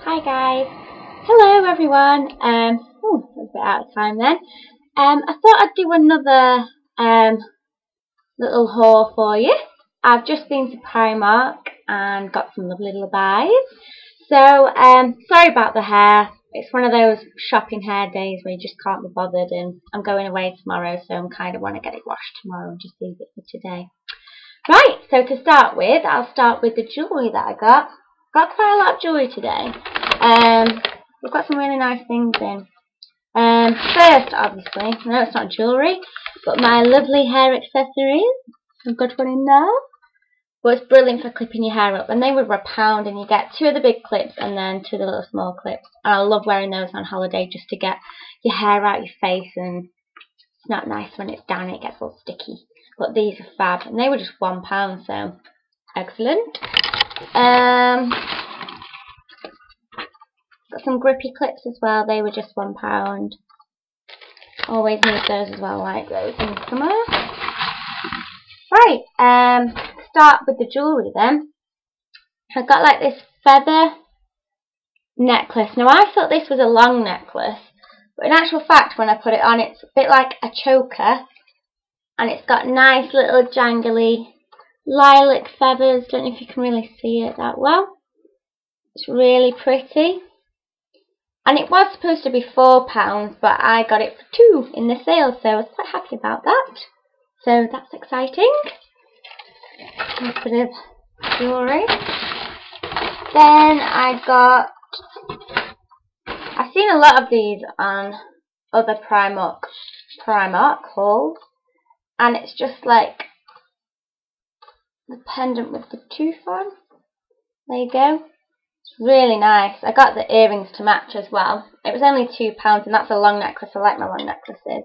Hi guys. Hello everyone. Um, oh, a bit out of time then. Um, I thought I'd do another um little haul for you. I've just been to Primark and got some lovely little buys. So, um, sorry about the hair. It's one of those shopping hair days where you just can't be bothered and I'm going away tomorrow so I'm kind of want to get it washed tomorrow and just leave it for today. Right, so to start with, I'll start with the jewellery that I got. Got quite a lot of jewellery today. Um, we've got some really nice things in. Um, first, obviously, know it's not jewellery, but my lovely hair accessories. I've got one in there. Well, it's brilliant for clipping your hair up. And they were a pound, and you get two of the big clips and then two of the little small clips. And I love wearing those on holiday just to get your hair out your face. And it's not nice when it's down, it gets all sticky. But these are fab, and they were just one pound, so excellent. Um, got some grippy clips as well. They were just one pound. Always need those as well, like those in summer. Right, um, start with the jewellery then. I got like this feather necklace. Now I thought this was a long necklace, but in actual fact when I put it on it's a bit like a choker and it's got nice little jangly lilac feathers. Don't know if you can really see it that well. It's really pretty. And it was supposed to be £4, but I got it for 2 in the sale, so I was quite happy about that. So that's exciting. A bit of jewellery. Then I got, I've seen a lot of these on other Primark, Primark hauls, and it's just like the pendant with the tooth on. There you go. It's really nice. I got the earrings to match as well. It was only £2 and that's a long necklace. I like my long necklaces.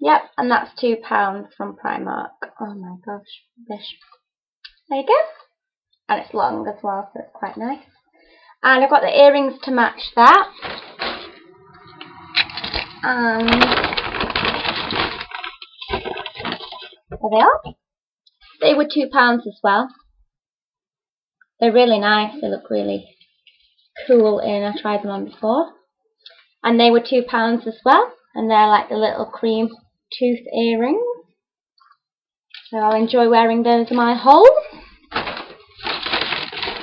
Yep, and that's £2 from Primark. Oh my gosh, rubbish. There you go. And it's long as well, so it's quite nice. And I've got the earrings to match that. And there they are. They were £2 as well. They're really nice. They look really cool in. I tried them on before. And they were £2 as well. And they're like the little cream tooth earrings. So I'll enjoy wearing those in my haul.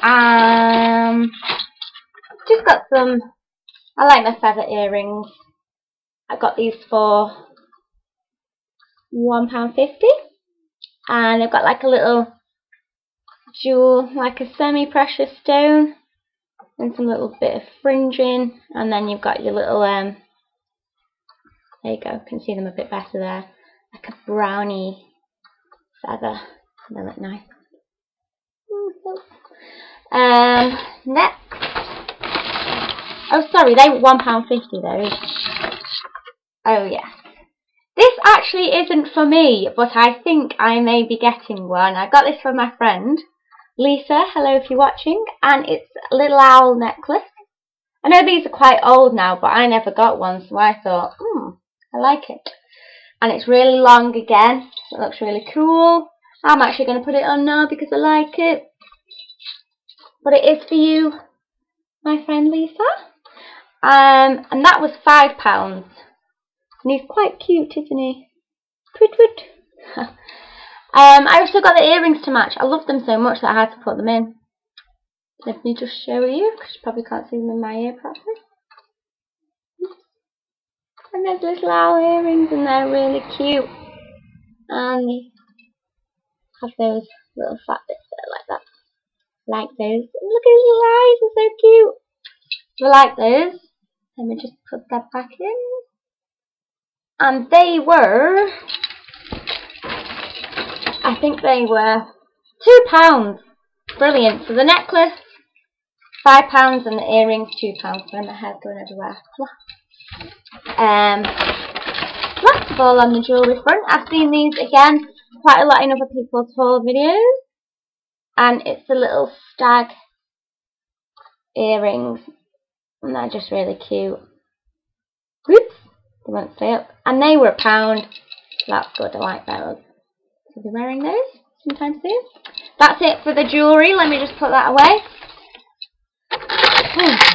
Um, just got some, I like my feather earrings. I got these for £1.50 and I've got like a little jewel, like a semi-precious stone and some little bit of fringing and then you've got your little um there you go, can see them a bit better there. Like a brownie feather. They look nice. Um next. Oh sorry they were £1.50 those oh this actually isn't for me but I think I may be getting one I got this from my friend Lisa, hello if you're watching, and it's a little owl necklace. I know these are quite old now, but I never got one, so I thought, hmm, I like it. And it's really long again, it looks really cool. I'm actually going to put it on now because I like it. But it is for you, my friend Lisa. Um, and that was £5. And he's quite cute, isn't he? Twit twit. Um, I also got the earrings to match. I love them so much that I had to put them in. Let me just show you, because you probably can't see them in my ear properly. And there's little owl earrings, and they're really cute. And they have those little fat bits there, like that. Like those. Look at his little eyes, they're so cute. I like those? Let me just put that back in. And they were I think they were two pounds. Brilliant. So the necklace, five pounds, and the earrings, two pounds. And my hair's going everywhere. Um, of all on the jewellery front, I've seen these again quite a lot in other people's haul videos. And it's the little stag earrings. And they're just really cute. Oops, they won't up. And they were a pound. That's good, I like those. I'll be wearing those sometime soon. That's it for the jewellery. Let me just put that away.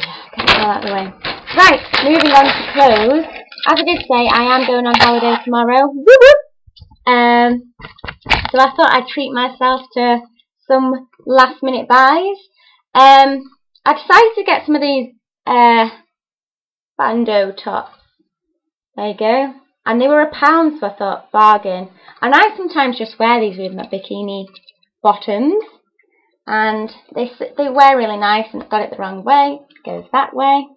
out of the way. Right, moving on to clothes. As I did say, I am going on holiday tomorrow. Um, so I thought I'd treat myself to some last minute buys. Um, I decided to get some of these uh, bandeau tops. There you go. And they were a pound, so I thought, bargain. And I sometimes just wear these with my bikini bottoms. And they, they wear really nice and it's got it the wrong way. It goes that way.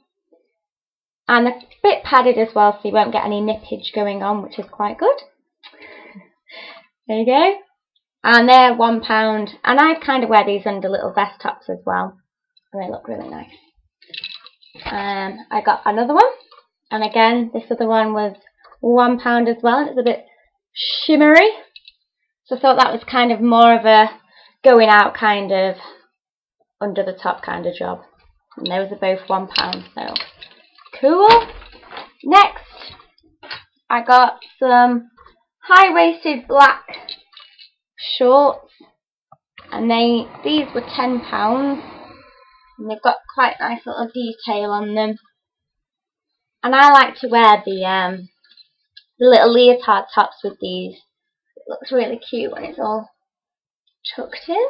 And a bit padded as well, so you won't get any nippage going on, which is quite good. there you go. And they're one pound. And I kind of wear these under little vest tops as well. And they look really nice. Um, I got another one. And again, this other one was one pound as well. It's a bit shimmery. So I thought that was kind of more of a going out kind of under the top kind of job. And those are both one pound, so cool. Next, I got some high-waisted black shorts, and they these were ten pounds, and they've got quite nice little detail on them. And I like to wear the um the little leotard tops with these. It looks really cute when it's all tucked in.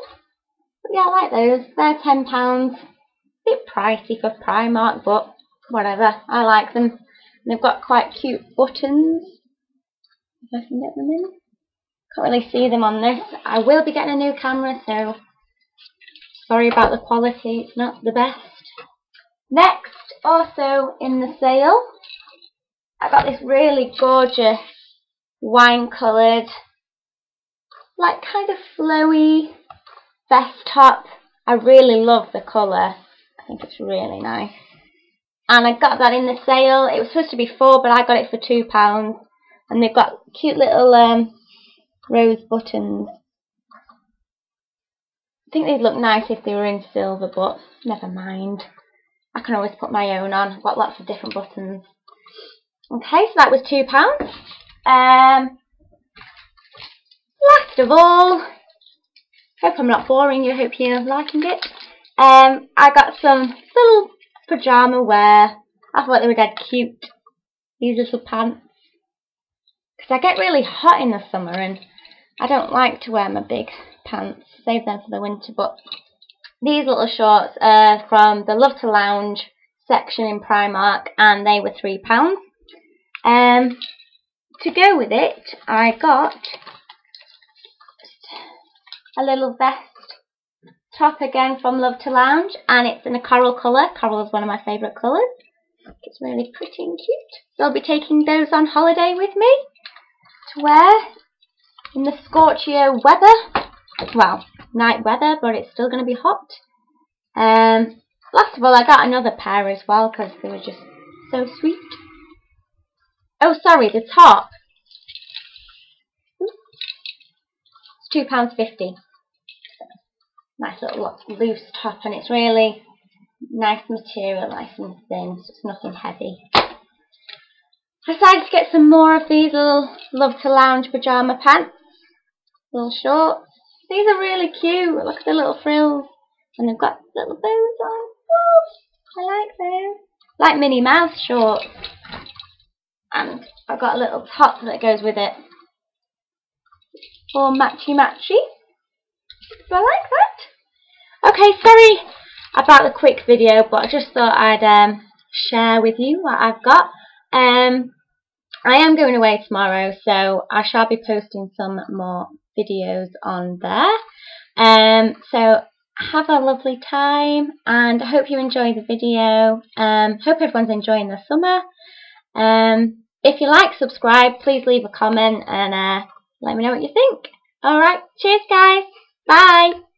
But yeah, I like those. They're ten pounds. A bit pricey for Primark, but whatever. I like them. And they've got quite cute buttons. If I can get them in. Can't really see them on this. I will be getting a new camera, so sorry about the quality. It's not the best. Next, also in the sale, I got this really gorgeous wine coloured, like kind of flowy vest top. I really love the colour. I think it's really nice and I got that in the sale. It was supposed to be four, but I got it for two pounds. And they've got cute little um, rose buttons. I think they'd look nice if they were in silver, but never mind. I can always put my own on. I've got lots of different buttons. Okay, so that was two pounds. Um, last of all, hope I'm not boring you. Hope you're liking it. Um, I got some little pajama wear. I thought they were dead cute. These little pants. Because I get really hot in the summer and I don't like to wear my big pants. Save them for the winter. But these little shorts are from the Love to Lounge section in Primark and they were £3. Um, to go with it, I got a little vest top again from Love to Lounge and it's in a coral colour. Coral is one of my favourite colours. It's really pretty and cute. So I'll be taking those on holiday with me to wear in the Scorchio weather. Well, night weather, but it's still going to be hot. Um, last of all, I got another pair as well because they were just so sweet. Oh, sorry, the top. It's £2.50 nice little loose top and it's really nice material, nice and thin, so it's nothing heavy. I decided to get some more of these little Love to Lounge pyjama pants, little shorts. These are really cute, look at the little frills, and they've got little bows on. Oh, I like those. Like Minnie Mouse shorts. And I've got a little top that goes with it. All matchy matchy. I like that? Okay, sorry about the quick video, but I just thought I'd um, share with you what I've got. Um, I am going away tomorrow, so I shall be posting some more videos on there. Um, so have a lovely time, and I hope you enjoy the video. Um, hope everyone's enjoying the summer. Um, if you like, subscribe, please leave a comment and uh, let me know what you think. Alright, cheers guys. Bye.